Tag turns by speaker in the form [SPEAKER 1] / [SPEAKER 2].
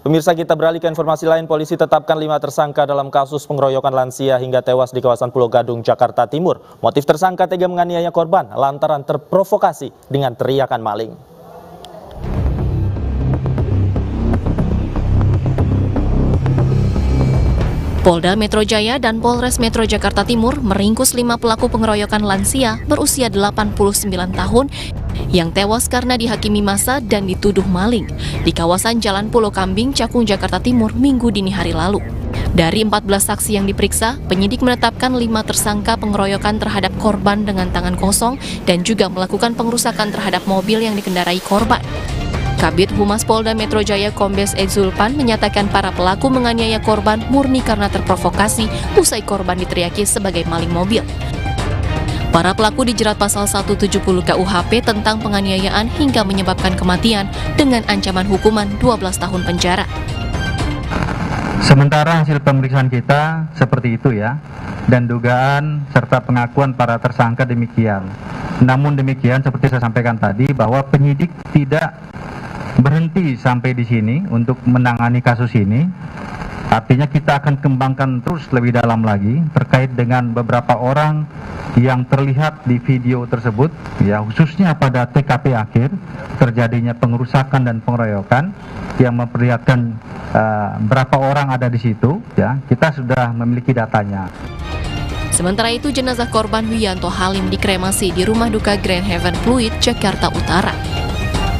[SPEAKER 1] Pemirsa kita beralih ke informasi lain, polisi tetapkan lima tersangka dalam kasus pengeroyokan lansia hingga tewas di kawasan Pulau Gadung, Jakarta Timur. Motif tersangka tega menganiaya korban lantaran terprovokasi dengan teriakan maling.
[SPEAKER 2] Polda Metro Jaya dan Polres Metro Jakarta Timur meringkus lima pelaku pengeroyokan lansia berusia 89 tahun yang tewas karena dihakimi masa dan dituduh maling di kawasan Jalan Pulau Kambing, Cakung, Jakarta Timur minggu dini hari lalu. Dari 14 saksi yang diperiksa, penyidik menetapkan lima tersangka pengeroyokan terhadap korban dengan tangan kosong dan juga melakukan pengerusakan terhadap mobil yang dikendarai korban. Kabit Humas Polda Metro Jaya Kombes Ed Zulpan menyatakan para pelaku menganiaya korban murni karena terprovokasi usai korban diteriaki sebagai maling mobil. Para pelaku dijerat pasal 170 KUHP tentang penganiayaan hingga menyebabkan kematian dengan ancaman hukuman 12 tahun penjara.
[SPEAKER 3] Sementara hasil pemeriksaan kita seperti itu ya, dan dugaan serta pengakuan para tersangka demikian. Namun demikian seperti saya sampaikan tadi bahwa penyidik tidak berhenti sampai di sini untuk menangani kasus ini. Artinya kita akan kembangkan terus lebih dalam lagi terkait dengan beberapa orang yang terlihat di video tersebut, ya khususnya pada TKP akhir terjadinya pengerusakan dan pengeroyokan yang memperlihatkan uh, berapa orang ada di situ, ya kita sudah memiliki datanya.
[SPEAKER 2] Sementara itu jenazah korban Wiyanto Halim dikremasi di rumah duka Grand Heaven Fluid, Jakarta Utara.